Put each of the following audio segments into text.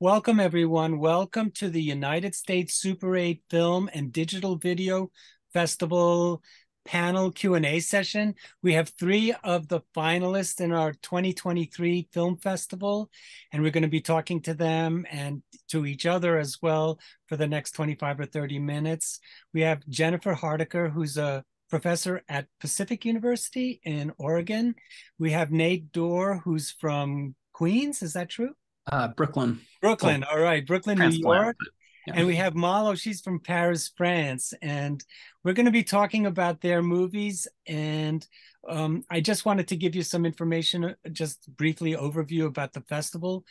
Welcome, everyone. Welcome to the United States Super 8 Film and Digital Video Festival panel Q&A session. We have three of the finalists in our 2023 film festival, and we're going to be talking to them and to each other as well for the next 25 or 30 minutes. We have Jennifer Hardacker, who's a professor at Pacific University in Oregon. We have Nate Dorr, who's from Queens. Is that true? Uh, Brooklyn. Brooklyn. All right. Brooklyn, New York. Yeah. And we have Malo. She's from Paris, France. And we're going to be talking about their movies. And um, I just wanted to give you some information, uh, just briefly overview about the festival.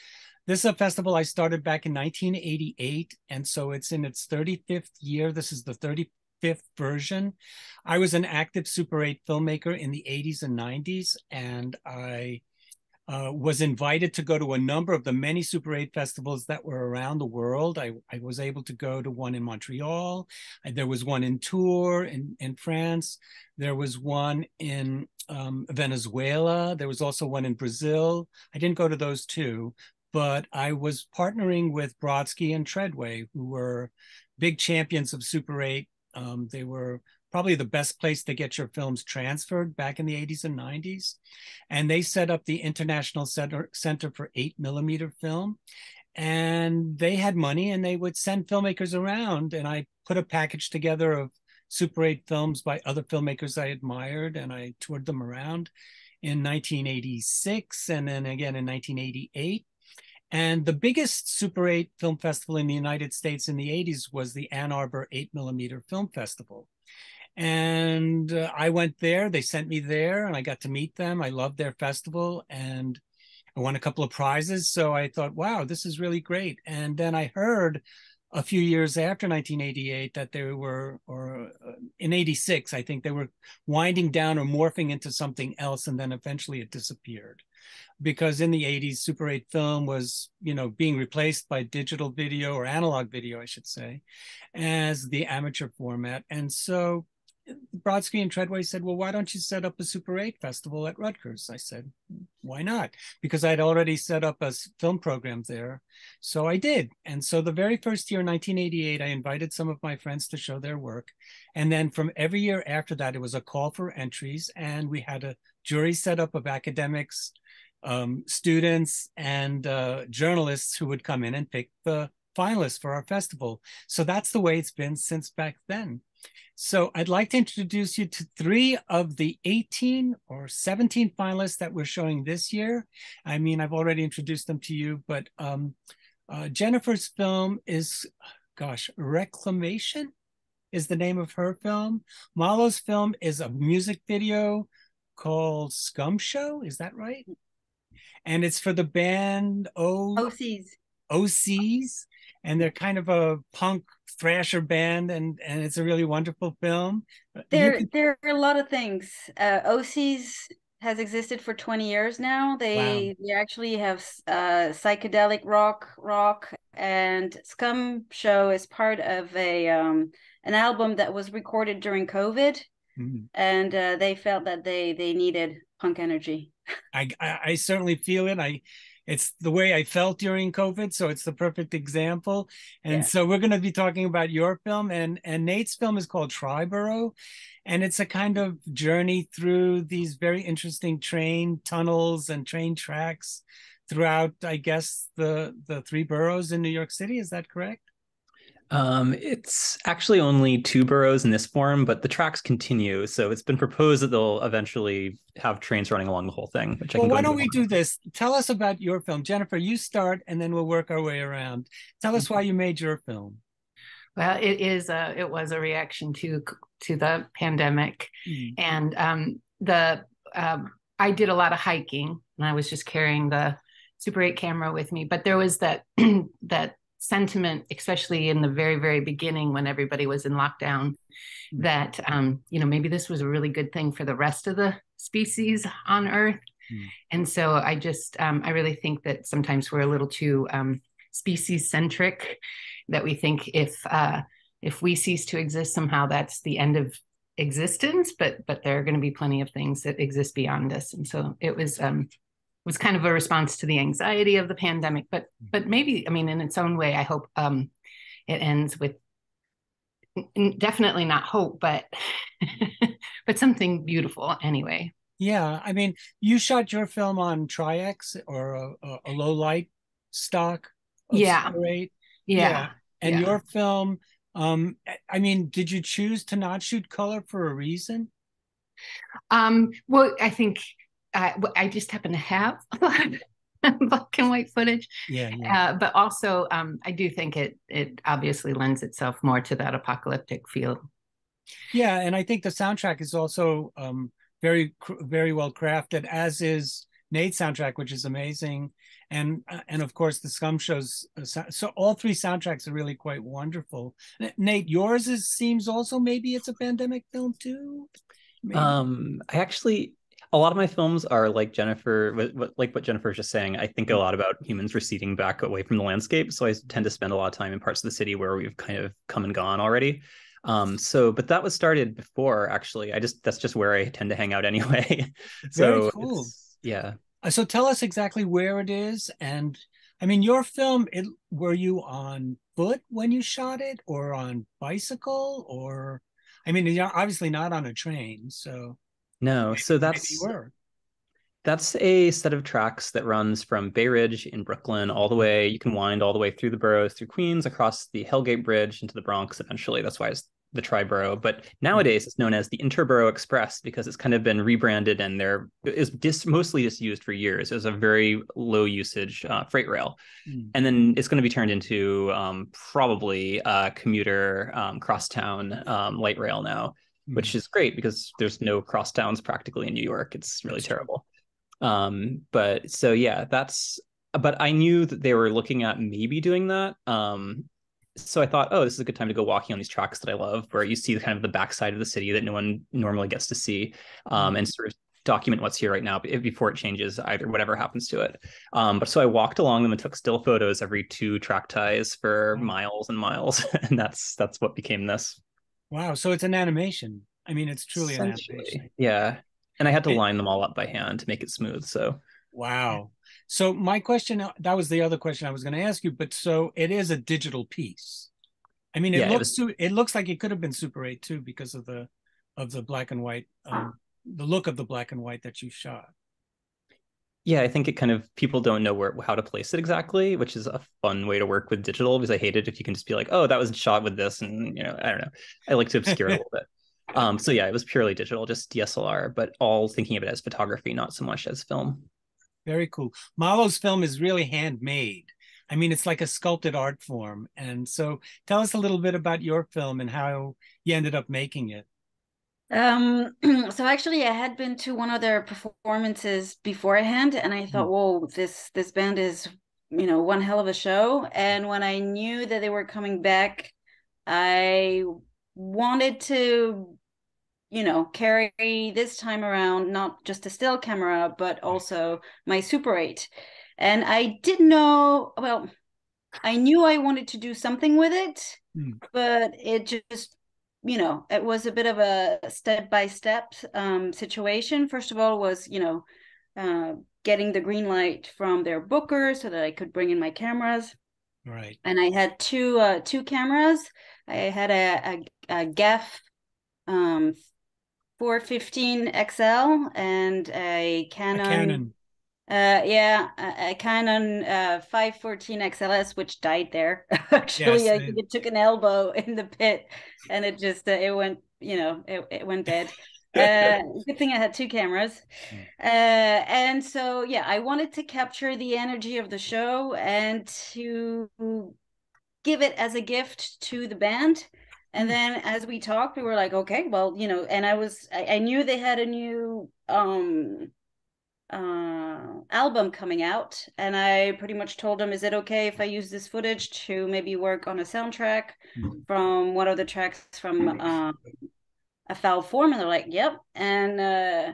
This is a festival I started back in 1988. And so it's in its 35th year. This is the 35th version. I was an active Super 8 filmmaker in the 80s and 90s. And I uh, was invited to go to a number of the many Super 8 festivals that were around the world. I, I was able to go to one in Montreal. There was one in Tours in, in France. There was one in um, Venezuela. There was also one in Brazil. I didn't go to those two, but I was partnering with Brodsky and Treadway, who were big champions of Super 8. Um, they were probably the best place to get your films transferred back in the 80s and 90s. And they set up the International Center, Center for 8 millimeter film. And they had money and they would send filmmakers around. And I put a package together of Super 8 films by other filmmakers I admired, and I toured them around in 1986 and then again in 1988. And the biggest Super 8 film festival in the United States in the 80s was the Ann Arbor 8 millimeter film festival. And uh, I went there. They sent me there, and I got to meet them. I loved their festival, and I won a couple of prizes. So I thought, wow, this is really great. And then I heard a few years after 1988 that they were, or uh, in 86, I think they were winding down or morphing into something else. And then eventually it disappeared because in the 80s, Super 8 film was, you know, being replaced by digital video or analog video, I should say, as the amateur format. And so Brodsky and Treadway said, Well, why don't you set up a Super 8 festival at Rutgers? I said, Why not? Because I'd already set up a film program there. So I did. And so the very first year, 1988, I invited some of my friends to show their work. And then from every year after that, it was a call for entries. And we had a jury set up of academics, um, students, and uh, journalists who would come in and pick the finalists for our festival. So that's the way it's been since back then. So I'd like to introduce you to three of the 18 or 17 finalists that we're showing this year. I mean, I've already introduced them to you, but um, uh, Jennifer's film is, gosh, Reclamation is the name of her film. Malo's film is a music video called Scum Show. Is that right? And it's for the band o- OSEES. OSEES and they're kind of a punk thrasher band and and it's a really wonderful film. There can... there are a lot of things. Uh OSEES has existed for 20 years now. They wow. they actually have uh psychedelic rock rock and scum show is part of a um an album that was recorded during covid. Mm-hmm. and uh, they felt that they they needed punk energy. I, I i certainly feel it. I it's the way I felt during COVID, so it's the perfect example. And yeah. so we're going to be talking about your film, and and Nate's film is called Triboro, and it's a kind of journey through these very interesting train tunnels and train tracks throughout, I guess, the the three boroughs in New York City. Is that correct? Um, it's actually only two boroughs in this form, but the tracks continue. So it's been proposed that they'll eventually have trains running along the whole thing. Which well, why don't we do this? Tell us about your film, Jennifer. You start, and then we'll work our way around. Tell us why you made your film. Well, it is a it was a reaction to to the pandemic, mm. and um, the um, I did a lot of hiking, and I was just carrying the Super 8 camera with me. But there was that that sentiment, especially in the very, very beginning when everybody was in lockdown, mm. that um, you know maybe this was a really good thing for the rest of the species on Earth. Mm. And so I just um, I really think that sometimes we're a little too um, species centric. That we think if uh, if we cease to exist, somehow that's the end of existence. But but there are going to be plenty of things that exist beyond us. And so it was um, was kind of a response to the anxiety of the pandemic. But but maybe I mean in its own way, I hope um, it ends with definitely not hope, but but something beautiful anyway. Yeah, I mean, you shot your film on Tri-X or a, a low light stock. Yeah. yeah. yeah. And yeah. your film, um, I mean, did you choose to not shoot color for a reason? Um, well, I think uh, I just happen to have a lot of black and white footage. Yeah. yeah. Uh, but also, um, I do think it it obviously lends itself more to that apocalyptic feel. Yeah, and I think the soundtrack is also um, very very well crafted, as is Nate's soundtrack, which is amazing, and uh, and of course the Scum shows. Uh, so all three soundtracks are really quite wonderful. Nate, yours is seems also maybe it's a pandemic film too. Maybe. Um, I actually a lot of my films are like Jennifer, like what Jennifer was just saying. I think a lot about humans receding back away from the landscape. So I tend to spend a lot of time in parts of the city where we've kind of come and gone already. Um, so, but that was started before actually. I just that's just where I tend to hang out anyway. so Very cool. yeah. Uh, so tell us exactly where it is, and I mean your film. It were you on foot when you shot it, or on bicycle, or I mean, you're obviously not on a train. So no, maybe, so that's that's a set of tracks that runs from Bay Ridge in Brooklyn all the way. You can wind all the way through the boroughs, through Queens, across the Hellgate Bridge into the Bronx eventually. That's why it's the Triboro. But nowadays it's known as the Interborough Express because it's kind of been rebranded and there is dis- mostly just used for years. It was a very low usage uh, freight rail. Mm. And then it's going to be turned into um, probably a commuter um, crosstown um, light rail now. Which is great because there's no crosstowns practically in New York. It's really That's terrible. Um but so yeah that's but i knew that they were looking at maybe doing that. Um so i thought oh this is a good time to go walking on these tracks that i love where you see the kind of the backside of the city that no one normally gets to see um and sort of document what's here right now before it changes either whatever happens to it. Um but so i walked along them and took still photos every two track ties for miles and miles and that's that's what became this wow so it's an animation i mean it's truly an animation yeah and I had to line them all up by hand to make it smooth. So wow. So my question that was the other question I was going to ask you, but so it is a digital piece. I mean, it yeah, looks it, was... it looks like it could have been Super 8 too because of the of the black and white um, the look of the black and white that you shot. Yeah, I think it kind of people don't know where how to place it exactly, which is a fun way to work with digital because I hate it if you can just be like, oh, that was shot with this, and you know, I don't know. I like to obscure it a little bit. Um, so yeah, it was purely digital, just DSLR, but all thinking of it as photography, not so much as film. Very cool. Malo's film is really handmade. I mean, it's like a sculpted art form. And so tell us a little bit about your film and how you ended up making it. Um, so actually I had been to one of their performances beforehand and I thought, mm. whoa, this this band is, you know, one hell of a show. And when I knew that they were coming back, I wanted to you know carry this time around not just a still camera but also my super 8 and i didn't know well i knew i wanted to do something with it mm. but it just you know it was a bit of a step by step um, situation first of all was you know uh, getting the green light from their booker so that i could bring in my cameras right and i had two uh, two cameras I had a, a, a GEF um, 415 XL and a Canon. A Canon. Uh, yeah, a, a Canon uh, 514 XLS, which died there. Actually, yes, I think it took an elbow in the pit, and it just uh, it went, you know, it, it went dead. uh, good thing I had two cameras. Hmm. Uh, and so, yeah, I wanted to capture the energy of the show and to give it as a gift to the band. And hmm. then as we talked, we were like, okay, well, you know, and I was, I, I knew they had a new um uh album coming out and i pretty much told them is it okay if i use this footage to maybe work on a soundtrack mm-hmm. from one of the tracks from um a foul form? And they're like yep. And uh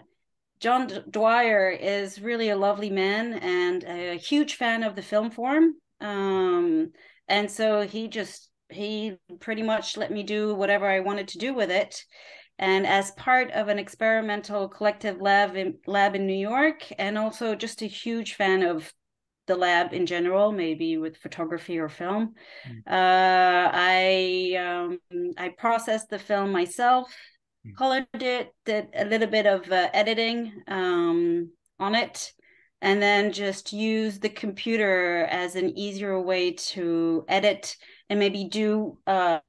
john dwyer is really a lovely man and a huge fan of the film form. Um and so he just he pretty much let me do whatever i wanted to do with it and as part of an experimental collective lab in, lab in New York, and also just a huge fan of the lab in general, maybe with photography or film. Mm. Uh, I um, I processed the film myself, mm. colored it, did a little bit of uh, editing um, on it, and then just use the computer as an easier way to edit and maybe do uh,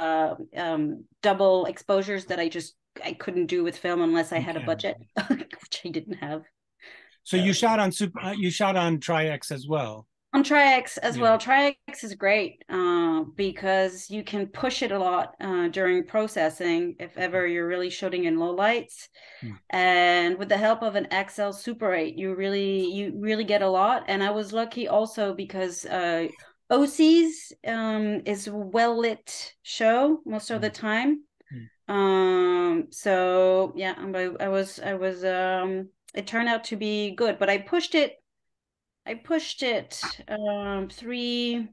um, double exposures that I just I couldn't do with film unless I had a budget, which I didn't have. So you shot on super. Uh, you shot on Tri-X as well. On Tri-X as yeah. well. Tri-X is great uh, because you can push it a lot uh, during processing if ever you're really shooting in low lights, hmm. and with the help of an XL Super 8, you really you really get a lot. And I was lucky also because uh, OSEES um, is a well lit show most of the hmm. time. Um, so yeah, I, I was I was um it turned out to be good but i pushed it i pushed it um three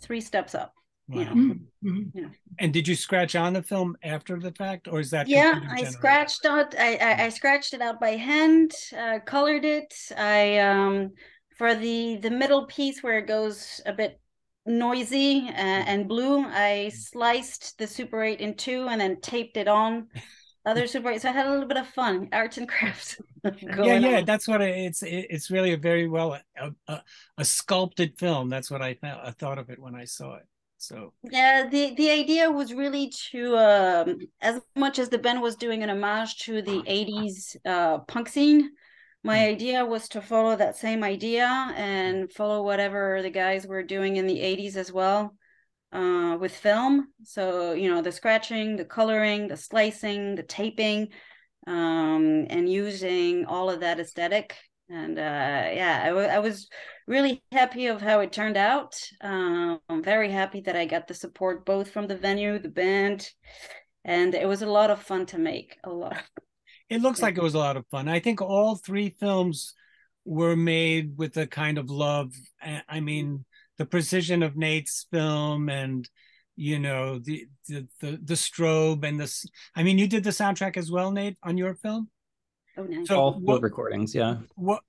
three steps up wow. you know? Mm-hmm. mm-hmm. yeah. and did you scratch on the film after the fact or is that yeah i scratched out I, I, I scratched it out by hand uh, colored it i um for the the middle piece where it goes a bit noisy uh, and blue i sliced the super 8 in two and then taped it on other super 8. so i had a little bit of fun arts and crafts yeah yeah on. that's what it's it's really a very well a, a, a sculpted film that's what I, th- I thought of it when i saw it so yeah the the idea was really to um as much as the band was doing an homage to the 80s uh punk scene my mm. idea was to follow that same idea and follow whatever the guys were doing in the 80s as well uh, with film. So, you know, the scratching, the coloring, the slicing, the taping, um, and using all of that aesthetic. And uh, yeah, I, w- I was really happy of how it turned out. Um, I'm very happy that I got the support both from the venue, the band, and it was a lot of fun to make. A lot. It looks like it was a lot of fun. I think all three films were made with a kind of love. I mm-hmm. mean, the precision of Nate's film and you know the the the, the strobe and this i mean you did the soundtrack as well nate on your film? Oh nice. so all field what, recordings yeah. what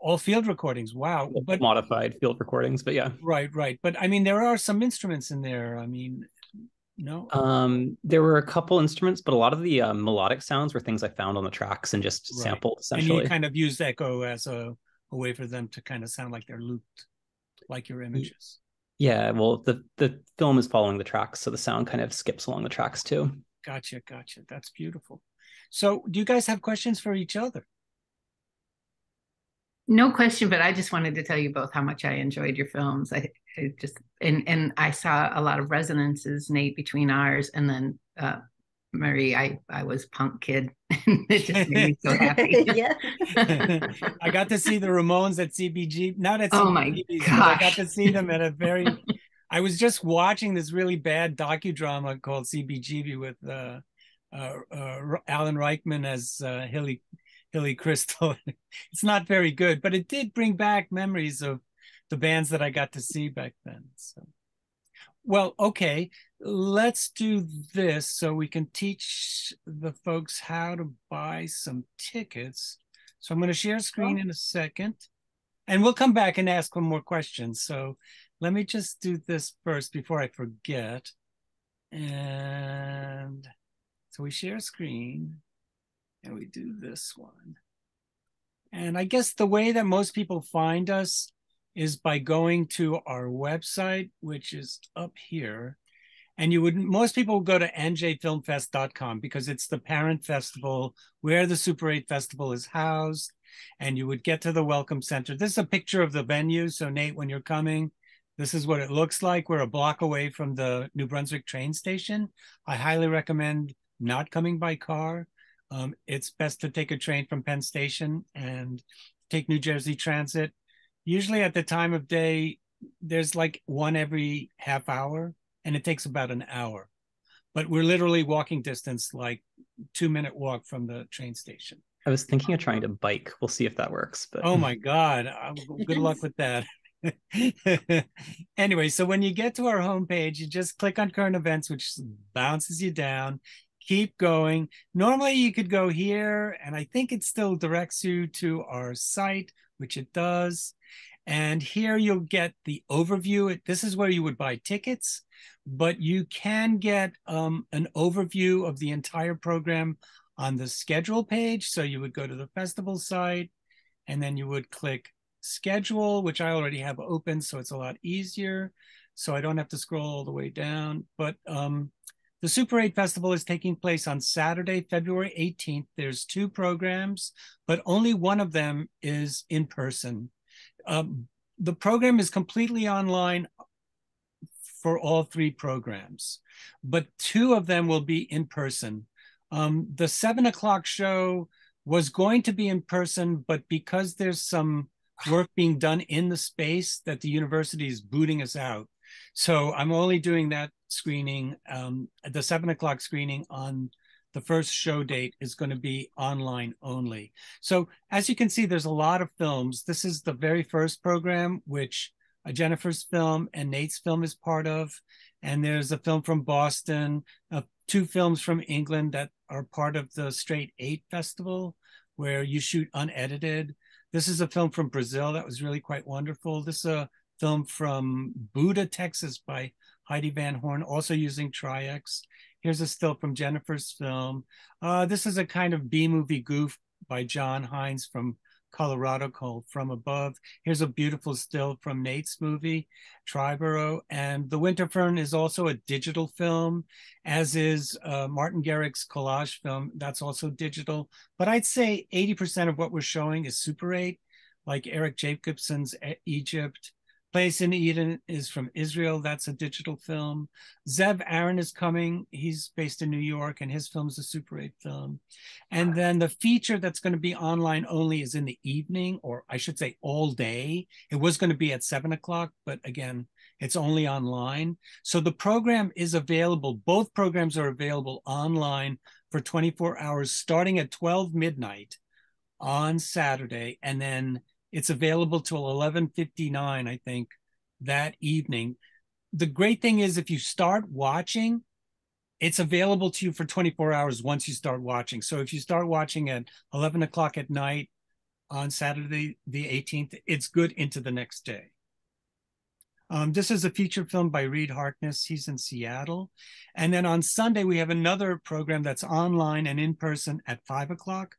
all field recordings wow. But modified field recordings but yeah. Right right. But i mean there are some instruments in there. I mean no um there were a couple instruments but a lot of the uh, melodic sounds were things i found on the tracks and just right. sampled essentially and you kind of used echo as a, a way for them to kind of sound like they're looped like your images. Yeah, well, the the film is following the tracks, so the sound kind of skips along the tracks too. Gotcha, gotcha. That's beautiful. So, do you guys have questions for each other? No question, but I just wanted to tell you both how much I enjoyed your films. I, I just and and I saw a lot of resonances, Nate, between ours, and then uh, Marie, I I was punk kid. it just made me so happy. yeah. I got to see the Ramones at CBG. Not at oh my god! I got to see them at a very. I was just watching this really bad docudrama called CBGB with uh, uh, uh, Alan Rickman as uh, Hilly Hilly Kristal. it's not very good, but it did bring back memories of the bands that I got to see back then. So, well, okay let's do this so we can teach the folks how to buy some tickets. So I'm going to share screen in a second and we'll come back and ask one more question. So let me just do this first before I forget. And so we share screen and we do this one. And I guess the way that most people find us is by going to our website, which is up here. And you would most people go to njfilmfest.com because it's the parent festival where the super 8 festival is housed. And you would get to the welcome center. This is a picture of the venue. So nate when you're coming this is what it looks like. We're a block away from the new brunswick train station. I highly recommend not coming by car um, it's best to take a train from penn station and take new jersey transit usually at the time of day there's like one every half hour and it takes about an hour. But we're literally walking distance, like two minute walk from the train station. I was thinking of trying to bike. We'll see if that works. But oh my god, uh, good luck with that. anyway, so when you get to our homepage, you just click on current events, which bounces you down, keep going. Normally you could go here, and I think it still directs you to our site, which it does. And here you'll get the overview. This is where you would buy tickets, but you can get um, an overview of the entire program on the schedule page. So you would go to the festival site and then you would click schedule, which I already have open. So it's a lot easier. So I don't have to scroll all the way down. But um, the Super 8 Festival is taking place on Saturday, February 18th. There's two programs, but only one of them is in person. Um, the program is completely online for all three programs, but two of them will be in person. Um, the seven o'clock show was going to be in person, but because there's some work being done in the space that the university is booting us out. So I'm only doing that screening, um, the seven o'clock screening on the first show date is going to be online only. So as you can see, there's a lot of films. This is the very first program, which uh, Jennifer's film and Nate's film is part of. And there's a film from Boston, uh, two films from England that are part of the Straight Eight Festival, where you shoot unedited. This is a film from Brazil that was really quite wonderful. This is a film from Buda, Texas by Heidi Van Horn, also using Tri-X. Here's a still from Jennifer's film. Uh, this is a kind of B movie goof by John Hines from Colorado called From Above. Here's a beautiful still from Nate's movie, Triboro. And The Winter Fern is also a digital film, as is uh, Martin Garrick's collage film. That's also digital. But I'd say 80% of what we're showing is Super 8, like Eric Jacobson's Egypt, Place in Eden is from Israel. That's a digital film. Zev Aaron is coming. He's based in New York, and his film is a Super 8 film. And then the feature that's going to be online only is in the evening, or I should say all day. It was going to be at seven o'clock, but again, it's only online. So the program is available. Both programs are available online for 24 hours, starting at 12 midnight on Saturday, and then it's available till 11:59, I think, that evening. The great thing is if you start watching, it's available to you for 24 hours once you start watching. So if you start watching at 11 o'clock at night on Saturday the 18th, it's good into the next day. Um, this is a feature film by Reed Harkness. He's in Seattle. And then on Sunday, we have another program that's online and in person at five o'clock.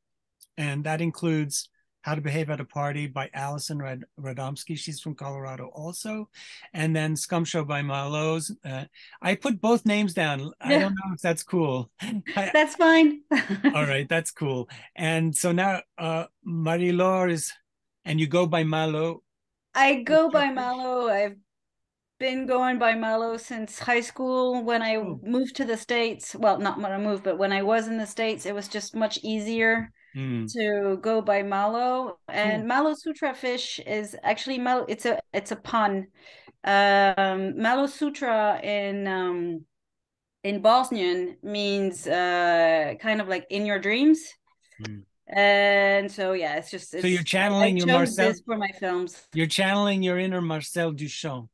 And that includes how to Behave at a Party by Allison Rad- Radomski. She's from Colorado also. And then Scum Show by Malos. Uh, I put both names down. I don't know if that's cool. that's fine. all right, that's cool. And so now uh, Marie-Laure is, and you go by Malo. I go by Malo. I've been going by Malo since high school. When I oh. moved to the States, well, not when I moved, but when I was in the States, it was just much easier mm. to go by malo and mm. malo sutra fish is actually malo it's a it's a pun um malo sutra in um in bosnian means uh kind of like in your dreams mm. and so yeah it's just it's, so you're channeling your marcel for my films you're channeling your inner marcel duchamp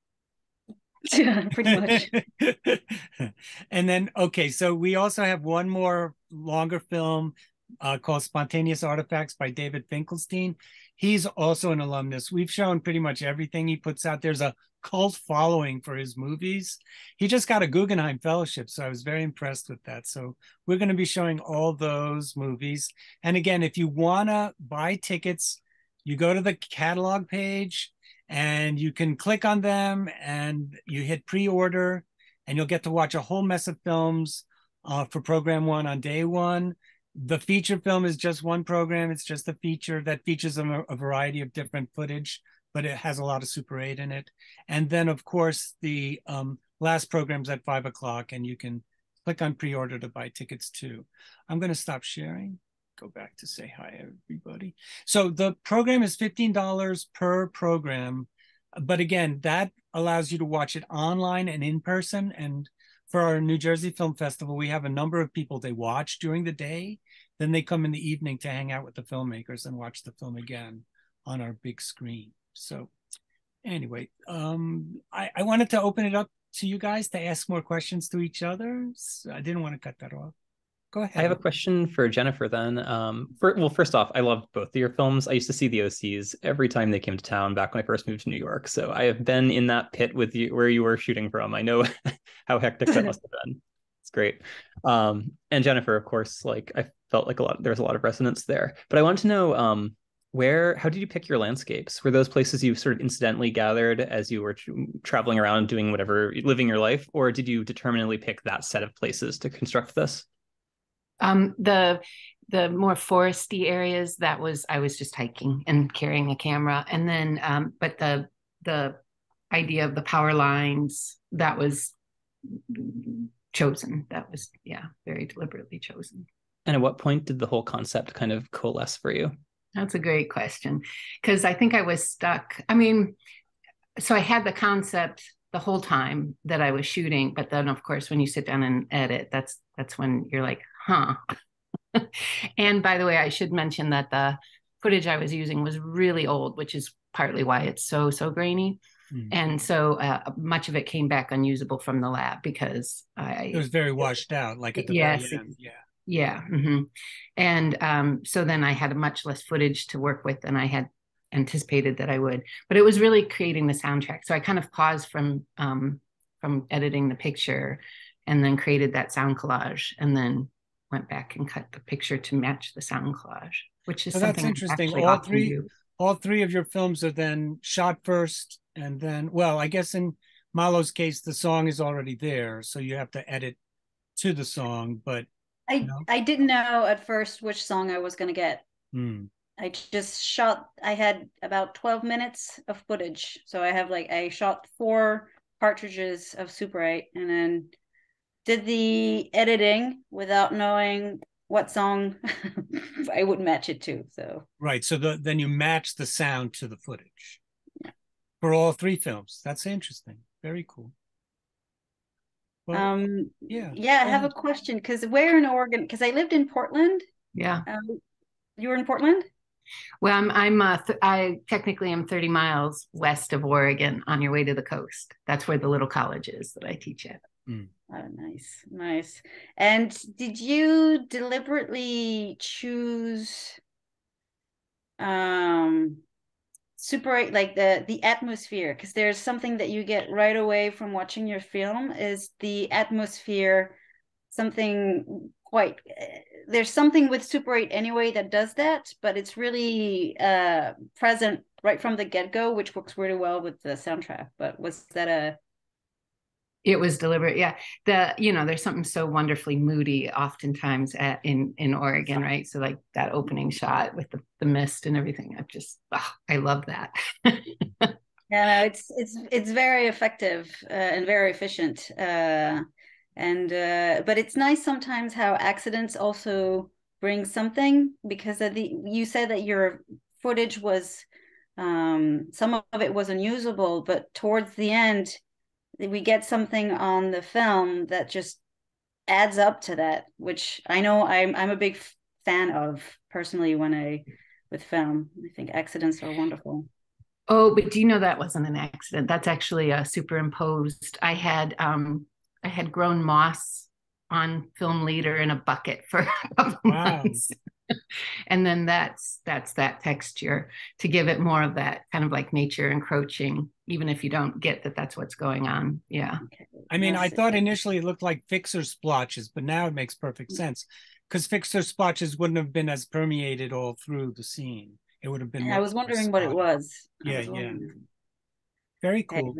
yeah, pretty much. and then, okay, so we also have one more longer film uh, called Spontaneous Artifacts by David Finkelstein. He's also an alumnus. We've shown pretty much everything he puts out. There's a cult following for his movies. He just got a Guggenheim Fellowship, so I was very impressed with that. So we're going to be showing all those movies. And again, if you want to buy tickets, you go to the catalog page and you can click on them and you hit pre-order and you'll get to watch a whole mess of films uh, for program one on day one the feature film is just one program. It's just a feature that features a, a, variety of different footage, but it has a lot of Super 8 in it. And then, of course, the um, last program's at five o'clock, and you can click on pre-order to buy tickets too. I'm going to stop sharing. Go back to say hi, everybody. So the program is $15 per program. But again, that allows you to watch it online and in person. And for our New Jersey Film Festival, we have a number of people they watch during the day. Then they come in the evening to hang out with the filmmakers and watch the film again on our big screen. So, anyway, um, I, I wanted to open it up to you guys to ask more questions to each other. So I didn't want to cut that off. Go ahead. I have a question for Jennifer then. Um, for, well, first off, I loved both of your films. I used to see the OSEES every time they came to town back when I first moved to New York. So I have been in that pit with you where you were shooting from. I know how hectic that must have been. It's great. Um, and Jennifer, of course, like I felt like a lot, there was a lot of resonance there. But I want to know, um, where how did you pick your landscapes were those places you sort of incidentally gathered as you were tra- traveling around doing whatever living your life or did you determinately pick that set of places to construct this um, the the more foresty areas that was i was just hiking and carrying a camera. And then um, but the the idea of the power lines that was chosen. That was yeah very deliberately chosen. And at what point did the whole concept kind of coalesce for you? That's a great question. Because I think I was stuck. I mean, so I had the concept the whole time that I was shooting, but then of course when you sit down and edit, that's that's when you're like, huh. and by the way, I should mention that the footage I was using was really old, which is partly why it's so so grainy. Mm. And so uh, much of it came back unusable from the lab because I it was very washed out, like at the yes, very end. Yeah. Yeah. Mm-hmm. And um, so then I had much less footage to work with than I had anticipated that I would. But it was really creating the soundtrack. So I kind of paused from um, from editing the picture and then created that sound collage and then went back and cut the picture to match the sound collage, which is so that's interesting. All three do. all three of your films are then shot first and then well, I guess in Malo's case the song is already there, so you have to edit to the song, but I no? I didn't know at first which song I was gonna get. Hmm. I just shot. I had about twelve minutes of footage, so I have like I shot four cartridges of Super 8, and then did the editing without knowing what song I would match it to. So right, so the, then you match the sound to the footage yeah. for all three films. That's interesting. Very cool. Well, um, yeah, yeah. I have a question because where in Oregon? Because I lived in Portland. Yeah. Um, you were in Portland. Well, I'm. I'm. Uh, th- I technically am 30 miles west of Oregon on your way to the coast. That's where the little college is that I teach at. Mm. Oh, nice, nice. And did you deliberately choose um super like the the atmosphere because there's something that you get right away from watching your film is the atmosphere something quite there's something with super 8 anyway that does that but it's really uh present right from the get-go which works really well with the soundtrack but was that a it was deliberate. Yeah the you know there's something so wonderfully moody oftentimes at, in in oregon right? So like that opening shot with the, the mist and everything i just oh, i love that. Yeah it's it's it's very effective uh, and very efficient uh, and uh, but it's nice sometimes how accidents also bring something because of the you said that your footage was um some of it was unusable but towards the end we get something on the film that just adds up to that which i know i'm i'm a big fan of personally when i with film. I think accidents are wonderful. Oh but do you know that wasn't an accident? That's actually a superimposed. I had um i had grown moss on film leader in a bucket for a couple wow. months and then that's that's that texture to give it more of that kind of like nature encroaching even if you don't get that that's what's going on. Yeah. I mean i thought initially it looked like fixer splotches but now it makes perfect mm. sense because fixer splotches wouldn't have been as permeated all through the scene. It would have been i was wondering what it was. Yeah yeah. very cool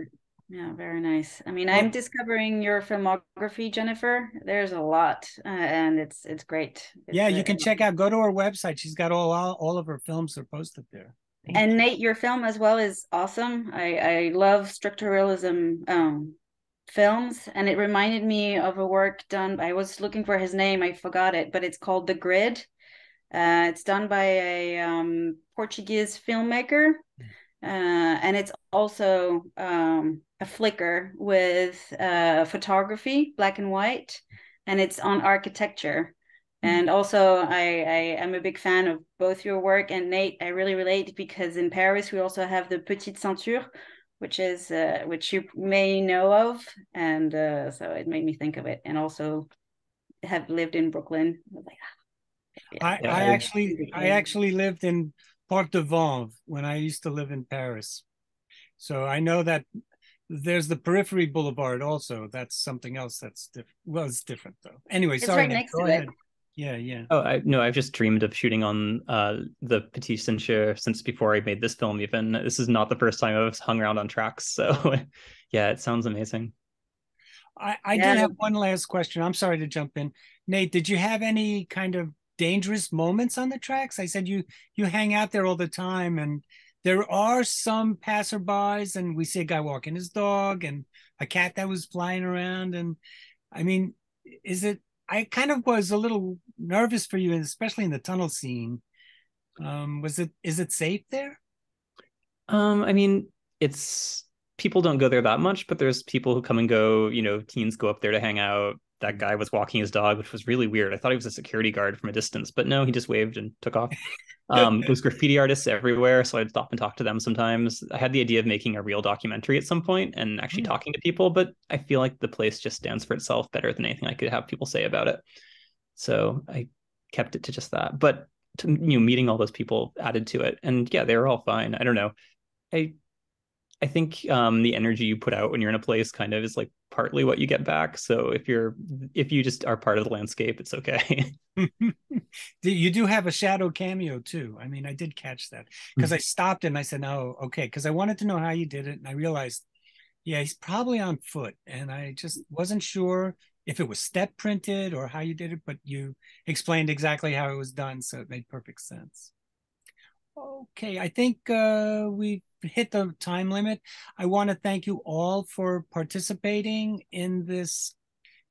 yeah, very nice. I mean, I'm discovering your filmography, Jennifer. There's a lot, uh, and it's it's great. It's, yeah, you can check out. Go to her website. She's got all all, all of her films are posted there. Thank and you. Nate, your film as well is awesome. I I love structuralism um, films, and it reminded me of a work done. I was looking for his name. I forgot it, but it's called The Grid. Uh, it's done by a um, Portuguese filmmaker. Hmm. Uh, and it's also um, a flicker with uh, photography, black and white, and it's on architecture. Mm-hmm. And also, I, I am a big fan of both your work and Nate. I really relate because in Paris we also have the Petite Ceinture, which is uh, which you may know of, and uh, so it made me think of it. And also, have lived in Brooklyn. I like, ah, I, I actually I actually lived in Porte de Vanves when I used to live in Paris. So I know that there's the Periphery Boulevard also. That's something else that's different. Well, it's different though. Anyway, it's sorry. Right next Go to ahead. It. Yeah, yeah. Oh, I no, I've just dreamed of shooting on uh the Petite Ceinture since before I made this film. Even this is not the first time I've hung around on tracks. So, yeah, it sounds amazing. I, I yeah. did have one last question. I'm sorry to jump in. Nate, did you have any kind of dangerous moments on the tracks? I said you you hang out there all the time, and there are some passerbys, and we see a guy walking his dog, and a cat that was flying around, and I mean, is it? I kind of was a little nervous for you, especially in the tunnel scene. Um, was it? Is it safe there? Um, I mean, it's people don't go there that much, but there's people who come and go. You know, teens go up there to hang out. That guy was walking his dog, which was really weird. I thought he was a security guard from a distance, but no, he just waved and took off. Um, there's graffiti artists everywhere, so I'd stop and talk to them sometimes. I had the idea of making a real documentary at some point and actually mm. talking to people, but I feel like the place just stands for itself better than anything I could have people say about it. So I kept it to just that. But to, you know, meeting all those people added to it, and yeah, they were all fine. I don't know. I I think um, the energy you put out when you're in a place kind of is like partly what you get back. So if you're if you just are part of the landscape, it's okay. you do have a shadow cameo too. I mean, I did catch that because mm-hmm. I stopped and I said, "No, oh, okay," because I wanted to know how you did it, and I realized, yeah, he's probably on foot, and I just wasn't sure if it was step printed or how you did it, but you explained exactly how it was done, so it made perfect sense. Okay, I think uh, we hit the time limit. I want to thank you all for participating in this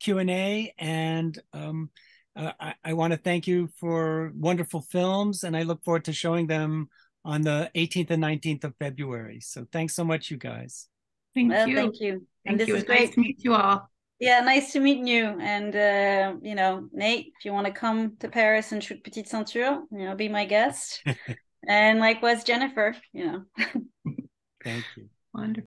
Q&A and um, uh, I, I want to thank you for wonderful films and I look forward to showing them on the 18th and 19th of February. So thanks so much, you guys. Thank well, you. Thank you. Thank and this you. is great. Nice to meet you all. Yeah, nice to meet you. And uh, you know, Nate, if you want to come to Paris and shoot Petite Ceinture, you know, be my guest. and likewise Jennifer, you know. Thank you. Wonderful.